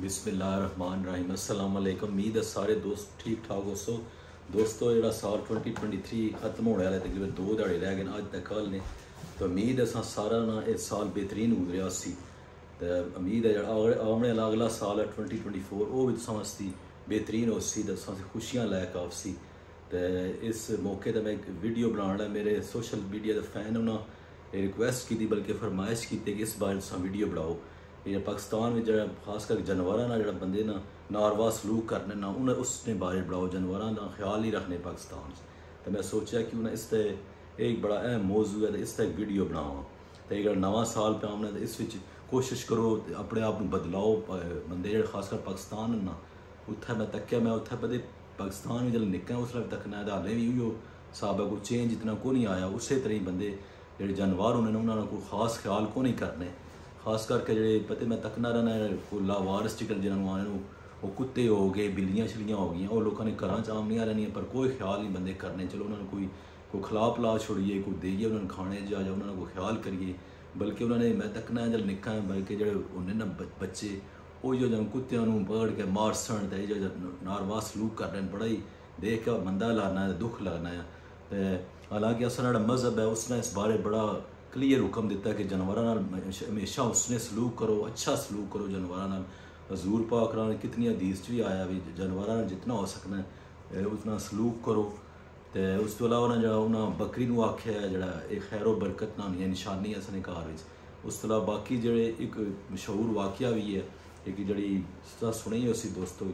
बिस्मिल्लाहमान रहीम असलम उम्मीद है सारे दोस्त ठीक ठाक हो, सो दोस्तों, जरा साल 2023 खत्म होने वाले तकरीबन दो ध्याड़े रह गए अज तक कल ने। तो उम्मीद असां सारा ना इस साल बेहतरीन गुजरेआ असी ते उम्मीद है आने वाला अगला साल है ट्वेंटी ट्वेंटी फोर वह भी तुसें असी बेहतरीन होसी ते खुशियाँ लैक आपसी तो इस मौके पर मैं एक वीडियो बनाने मेरे सोशल मीडिया के फ़ैन उन्होंने रिक्वेस्ट की बल्कि फरमाइश की कि इस बारे तुसें वीडियो बनाओ। ये पाकिस्तान में जो खास कर जानवर ना जो बंदे ना, नारवा सलूक करने ना, उन्हें उसने बारे बढ़ाओ जानवर का ख्याल ही रखने पाकिस्तान तो मैं सोचा कि उन्हें इस एक बड़ा अहम मौजू है तो इस एक वीडियो बनावा तो एक नवा साल पे आना तो इस कोशिश करो अपने आप में बदलाओ बंदे जो खासकर पाकिस्तान ना उत्थें मैं तक्या मैं उत्थें पता पाकिस्तान में जल्द निक्का उसलै तकना तो हालें भी उयो साहब चेंज इतना को नहीं आया। उस तरह बंदे जो जानवर होने उन्होंने कोई खास ख्याल को नहीं करने। ਤਰ੍ਹਾਂ ਹੀ ਬੰਦੇ ਜਿਹੜੇ ਜਾਨਵਰ ਉਹਨਾਂ ਨੇ ਉਹਨਾਂ ਨੂੰ ਕੋਈ ਖਾਸ ਖਿਆਲ ਕੋ ਨਹੀਂ ਕਰਨੇ ਖਾਸ ਕਰਕੇ ਜਿਹੜੇ ਪਤੇ ਮੈਂ ਤੱਕਣਾ ਰਹਿਣਾ ਕੋਈ ਲਾਵਾਰਸ ਚਿਕਨ ਜਿਹਨਾਂ ਨੂੰ ਆਣੇ ਨੂੰ ਉਹ ਕੁੱਤੇ ਹੋ ਗਏ ਬਿੱਲੀਆਂ ਛਲੀਆਂ ਹੋ ਗਈਆਂ ਉਹ ਲੋਕਾਂ ਨੇ ਘਰਾਂ 'ਚ ਆਮਨੀਆਂ ਰਹਿਣੀਆਂ ਪਰ ਕੋਈ ਖਿਆਲ ਨਹੀਂ ਬੰਦੇ ਕਰਨੇ ਚਲੋ ਉਹਨਾਂ ਨੂੰ ਕੋਈ ਕੋਈ ਖਲਾਪ ਲਾ ਛੋੜੀਏ ਕੋਈ ਦੇਈਏ ਉਹਨਾਂ ਨੂੰ ਖਾਣੇ ਜਾ ਜਾ ਉਹਨਾਂ ਨੂੰ ਕੋਈ ਖਿਆਲ ਕਰੀਏ ਬਲਕਿ ਉਹਨਾਂ ਨੇ ਮੈਂ ਤੱਕਣਾ ਜਦ ਨਿੱਕਾ ਬਲਕਿ ਜਿਹੜੇ ਉਹਨੇ ਨਾ ਬੱਚੇ ਉਹ ਜੋ ਜਨ ਕੁੱਤਿਆਂ ਨੂੰ ਪਕੜ ਕੇ ਮਾਰਸਣ ਤੇ ਜੋ ਨਾਰਵਾ ਸਲੂਕ ਕਰ ਰਹੇ ਬੜਾ ਹੀ ਦੇਖ ਕੇ ਬੰਦਾ ਲਾਣਾ ਦੁੱਖ ਲੱਗਣਾ ਹੈ ਤੇ ਹਾਲਾਂਕਿ ਅਸਲ ਜਿਹੜਾ ਮਜ਼ਹਬ ਹੈ ਉਸਨੇ ਇਸ ਬਾਰੇ ਬੜਾ ਕਲੀਅਰ ਹੁਕਮ ਦਿੱਤਾ ਕਿ ਜਾਨਵਰਾਂ ਨਾਲ ਹਮੇਸ਼ਾ ਉਸਨੇ ਸਲੂਕ ਕਰੋ, ਅੱਛਾ ਸਲੂਕ ਕਰੋ ਜਾਨਵਰਾਂ ਨਾਲ। ਹਜ਼ੂਰ ਪਾਕ ਰਾਂ ਕਿਤਨੀ ਹਦੀਸ ਚ ਵੀ ਆਇਆ ਵੀ ਜਾਨਵਰਾਂ ਨਾਲ ਜਿੰਨਾ ਹੋ ਸਕਣਾ ਉਤਨਾ ਸਲੂਕ ਕਰੋ। ਤੇ ਉਸ ਤੋਂ ਇਲਾਵਾ ਜਿਹੜਾ ਉਹਨਾਂ ਬੱਕਰੀ ਨੂੰ ਆਖਿਆ ਜਿਹੜਾ ਇਹ ਖੈਰੋ ਬਰਕਤ ਨਾਲ ਇਹ ਨਿਸ਼ਾਨੀ ਹੈ ਸਨੇ ਘਰ ਵਿੱਚ। ਉਸ ਤੋਂ ਇਲਾਵਾ ਬਾਕੀ ਜਿਹੜੇ ਇੱਕ ਮਸ਼ਹੂਰ ਵਾਕਿਆ ਵੀ ਹੈ, ਇੱਕ ਜਿਹੜੀ ਸੁਣੀ ਹੋਈ ਦੋਸਤੋ,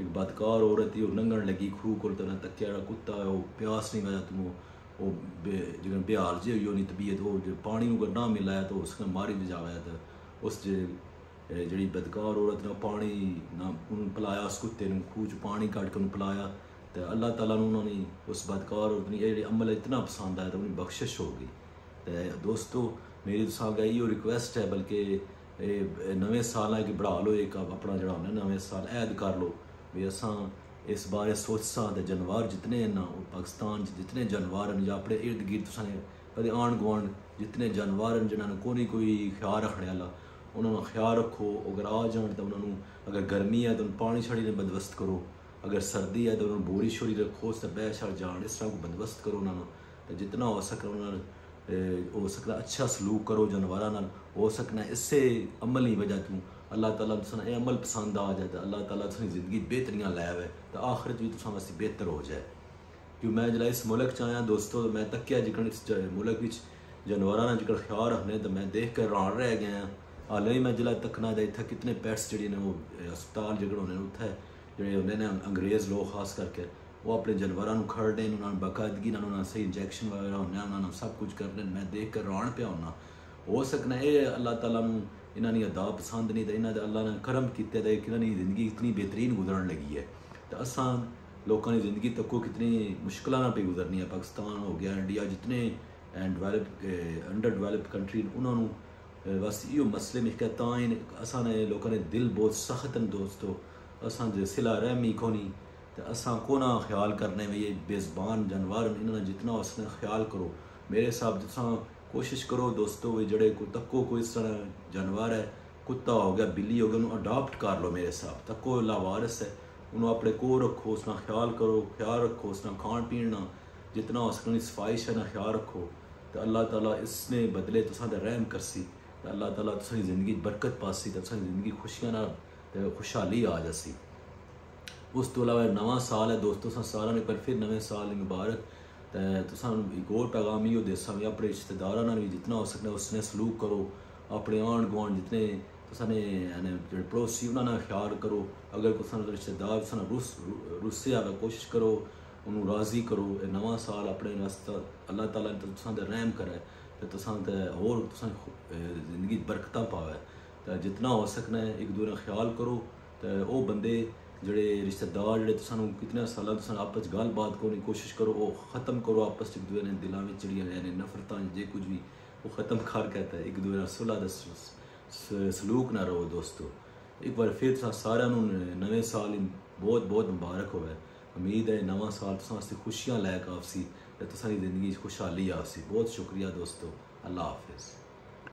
ਇੱਕ ਬਦਕਾਰ ਔਰਤ ਹੀ ਉਹ ਲੰਘਣ ਲੱਗੀ ਖੂਹ ਕੋਲ, ਤੇ ਤੱਕਿਆ ਜਿਹੜਾ ਕੁੱਤਾ ਉਹ ਪਿਆਸ ਨਹੀਂ ਵਜਾ ਤੂੰ ਉਹ ਜਿਵੇਂ ਬਿਹਾਰ ਜੇ ਹੋਈ ਉਹਨੀ ਤਬੀਅਤ, ਉਹ ਜੇ ਪਾਣੀ ਨੂੰ ਨਾ ਮਿਲਾਇਆ ਤਾਂ ਉਸ ਨੂੰ ਮਾਰੀ ਜਾਵੇ ਤਾਂ ਉਸ ਜਿਹੜੀ ਬਦਕਾਰ ਔਰਤ ਨੇ ਪਾਣੀ ਨਾ ਉਹਨੂੰ ਪਲਾਇਆ, ਉਸ ਕੁੱਤੇ ਨੂੰ ਖੂਹ ਚ ਪਾਣੀ ਕੱਢ ਕੇ ਉਹਨੂੰ ਪਲਾਇਆ ਤੇ ਅੱਲਾਹ ਤਾਲਾ ਨੂੰ ਉਹਨਾਂ ਨੇ ਉਸ ਬਦਕਾਰ ਔਰਤ ਨੇ ਇਹ ਜਿਹੜੇ ਅਮਲ ਇਤਨਾ ਪਸੰਦ ਆਇਆ ਤਾਂ ਉਹਨੂੰ ਬਖਸ਼ਿਸ਼ ਹੋ ਗਈ। ਤੇ ਦੋਸਤੋ, ਮੇਰੀ ਤੁਸਾਂ ਗਈ ਉਹ ਰਿਕੁਐਸਟ ਹੈ ਬਲਕਿ ਇਹ ਨਵੇਂ ਸਾਲ ਆ ਕਿ ਬੜਾ ਲੋ ਇੱਕ ਆਪਣਾ ਜਿਹੜਾ ਹੁੰਦਾ ਨਵੇਂ ਸਾਲ, ਐਦ ਕਰ ਲੋ ਵੀ ਅਸਾਂ ਇਸ ਬਾਰੇ सोचा ते जानवर जितने ਨਾ पाकिस्तान च जितने जानवर न जां अपने इर्द गिर्द तुसें ਕਦੇ आंढ गुआंढ जितने जानवर न जिन्हां ने कोई ਕੋਈ ਖਿਆਲ रखने आह्ला ਉਹਨਾਂ ਨੂੰ ਖਿਆਲ ਰੱਖੋ, ਅਗਰ ਆ ਜਾਣ ਤਾਂ ਉਹਨਾਂ ਨੂੰ ਅਗਰ ਗਰਮੀ ਹੈ ਤਾਂ ਪਾਣੀ ਛੜੀ ਦਾ ਬੰਦੋਬਸਤ ਕਰੋ, ਅਗਰ ਸਰਦੀ ਹੈ ਤਾਂ ਉਹਨਾਂ ਨੂੰ ਬੋਰੀ ਛੜੀ ਰੱਖੋ ਸਬੈ ਛੜ ਜਾਣ, ਇਸ ਤਰ੍ਹਾਂ ਬੰਦੋਬਸਤ ਕਰੋ ਉਹਨਾਂ ਨੂੰ ਤੇ ਜਿੰਨਾ ਹੋ ਸਕਦਾ ਉਹਨਾਂ ਨਾਲ ਹੋ ਸਕਦਾ ਅੱਛਾ ਸਲੂਕ ਕਰੋ ਜਾਨਵਰਾਂ ਨਾਲ, ਹੋ ਸਕਣਾ ਇਸੇ ਅਮਲ ਦੀ ਵਜ੍ਹਾ ਤੋਂ अल्लाह तला अमल पसंद आ जाए तो अल्लाह तला ज़िंदगी बेहतरियाँ लै वे तो आखिर बी तुसें वास्ते बेहतर हो जाए। कि मैं जिसलै इस मुल्क च आया दोस्तों तो मैं तक्केआ जिकन इस मुल्क जानवरों जानवरां ने जिकर ख्याल रखने तो मैं देख कर रान रह गया हाले ही मैं जिसलै तक्कना ते इतना कितने पैट्स जेह्ड़े ने ओह् हस्पताल जेह्ड़े होने उत्थें, जेह्ड़े होंदे ने अंग्रेज़ लोग खास करके वो अपने जानवरों को खड़ते उन्होंने बाकायदगी सही इंजैक्शन वगैरह होने उन्होंने सब कुछ करते मैं देख कर रौन पाया होना हो सकना यह अल्लाह तला ਇਹਨਾਂ ਦੀ ਅਦਾ ਪਸੰਦ ਨਹੀਂ ਤੇ ਇਹਨਾਂ ਦੇ ਅੱਲਾ ਨੇ ਕਰਮ ਕੀਤੇ ਤੇ ਇਹਨਾਂ ਦੀ ਜ਼ਿੰਦਗੀ ਇਤਨੀ ਬਿਹਤਰੀਨ ਗੁਜ਼ਰਨ ਲੱਗੀ ਹੈ ਤਾਂ ਅਸਾਂ ਲੋਕਾਂ ਦੀ ਜ਼ਿੰਦਗੀ ਤੱਕੋ ਕਿਤਨੀ ਮੁਸ਼ਕਲਾਂ ਨਾਲ ਪਈ ਗੁਜ਼ਰਨੀ ਹੈ ਪਾਕਿਸਤਾਨ ਹੋ ਗਿਆ India ਜਿਤਨੇ and develop under develop country ਉਹਨਾਂ ਨੂੰ ਬਸ ਇਹੋ ਮਸਲੇ ਮਿਲ ਕੇ ਤਾਂ ਅਸਾਂ ਨੇ ਲੋਕਾਂ ਨੇ ਦਿਲ ਬਹੁਤ ਸਖਤ ਹਨ ਦੋਸਤੋ ਅਸਾਂ ਜੇ ਸਿਲਾ ਰਹਿਮੀ ਕੋਨੀ ਤੇ ਅਸਾਂ ਕੋਨਾ ਖਿਆਲ ਕਰਨੇ ਵੀ ਇਹ ਬੇਜ਼ਬਾਨ ਜਾਨਵਰ ਇਹਨਾਂ ਦਾ ਜਿੰਨਾ ਉਸਨੇ ਖਿਆਲ ਕਰੋ ਮੇਰੇ ਹਿਸਾਬ ਜਿਸਾਂ ਕੋਸ਼ਿਸ਼ ਕਰੋ ਦੋਸਤੋ ਵੀ ਜਿਹੜੇ ਕੋ ਤੱਕੋ ਕੋਈ ਇਸ ਤਰ੍ਹਾਂ ਜਾਨਵਰ ਹੈ ਕੁੱਤਾ ਹੋ ਗਿਆ ਬਿੱਲੀ ਹੋ ਗਿਆ ਉਹਨੂੰ ਅਡਾਪਟ ਕਰ ਲਓ ਮੇਰੇ ਹਿਸਾਬ ਤੱਕੋ ਲਾਵਾਰਸ ਹੈ ਉਹਨੂੰ ਆਪਣੇ ਕੋਲ ਰੱਖੋ ਉਸ ਨਾਲ ਖਿਆਲ ਕਰੋ ਖਿਆਲ ਰੱਖੋ ਉਸ ਨਾਲ ਖਾਣ ਪੀਣ ਨਾਲ ਜਿੰਨਾ ਉਸ ਨੂੰ ਸਫਾਈਸ਼ ਹੈ ਨਾ ਖਿਆਲ ਰੱਖੋ ਤੇ ਅੱਲਾਹ ਤਾਲਾ ਇਸ ਨੇ ਬਦਲੇ ਤੁਸਾਂ ਦਾ ਰਹਿਮ ਕਰਸੀ ਤੇ ਅੱਲਾਹ ਤਾਲਾ ਤੁਸਾਂ ਜ਼ਿੰਦਗੀ ਬਰਕਤ ਪਾਸੀ ਤੇ ਤੁਸਾਂ ਜ਼ਿੰਦਗੀ ਖੁਸ਼ੀਆਂ ਨਾਲ ਤੇ ਖੁਸ਼ਹਾਲੀ ਆ ਜਾਸੀ ਉਸ ਤੋਂ ਇਲਾਵਾ ਨਵਾਂ ਸਾਲ ਹੈ ਦੋਸਤੋ ਸਾਰਿਆਂ ਨੇ ਪਰ ਫਿਰ ਨਵੇਂ ਸਾਲ ਮੁਬਾਰਕ तो सानू एक और पैगाम इहो देसां भी अपने रिश्तेदारां नाल बि जितना हो सकदा उसने सलूक करो अपने आंढ गुआंढ जितने तुसें जेह्ड़े पड़ोसी उन्हां नाल ख्याल करो अगर कुसै ना रिश्तेदार तुसें रुस रुस्से आह्ला कोशिश करो ਉਹਨੂੰ ਰਾਜ਼ੀ ਕਰੋ ਇਹ ਨਵਾਂ ਸਾਲ ਆਪਣੇ ਰਸਤਾ ਅੱਲਾਹ ਤਾਲਾ ਨੇ ਤੁਸਾਂ ਤੇ ਰਹਿਮ ਕਰੇ ਤੇ ਤੁਸਾਂ ਤੇ ਹੋਰ ਤੁਸਾਂ ਜ਼ਿੰਦਗੀ ਬਰਕਤਾਂ ਪਾਵੇ ਤੇ ਜਿੰਨਾ ਹੋ ਸਕਣਾ ਇੱਕ ਦੂਜੇ ਦਾ ਖਿਆਲ ਕਰੋ ਤੇ ਉਹ ਬੰਦੇ ਜਿਹੜੇ ਰਿਸ਼ਤੇਦਾਰ ਜਿਹੜੇ ਸਾਨੂੰ ਕਿਤਨੇ ਸਾਲਾਂ ਤੋਂ ਆਪਸ ਵਿੱਚ ਗੱਲਬਾਤ ਕਰਨ ਦੀ ਕੋਸ਼ਿਸ਼ ਕਰੋ ਉਹ ਖਤਮ ਕਰੋ ਆਪਸ ਵਿੱਚ ਦੂਏ ਨੇ ਦਿਲਾਂ ਵਿੱਚ ਜਿਹੜੀਆਂ ਨੇ ਨਫ਼ਰਤਾਂ ਜੇ ਕੁਝ ਵੀ ਉਹ ਖਤਮ ਕਰ ਕਹਤਾ ਹੈ ਇੱਕ ਦੂਜੇ ਨਾਲ ਸੁਲਹ ਦਾ ਸਲੂਕ ਨਾ ਰਹੋ ਦੋਸਤੋ ਇੱਕ ਵਾਰ ਫਿਰ ਸਾਰਿਆਂ ਨੂੰ ਨਵੇਂ ਸਾਲ ਬਹੁਤ ਬਹੁਤ ਮੁਬਾਰਕ ਹੋਵੇ ਉਮੀਦ ਹੈ ਨਵਾਂ ਸਾਲ ਤੁਸੀਂ ਵਾਸਤੇ ਖੁਸ਼ੀਆਂ ਲੈ ਕੇ ਆਫਸੀ ਤੇ ਤੁਹਾਡੀ ਜ਼ਿੰਦਗੀ 'ਚ ਖੁਸ਼ਹਾਲੀ ਆਫਸੀ ਬਹੁਤ ਸ਼ੁਕਰੀਆ ਦੋਸਤੋ ਅੱਲਾਹ ਹਾਫਿਜ਼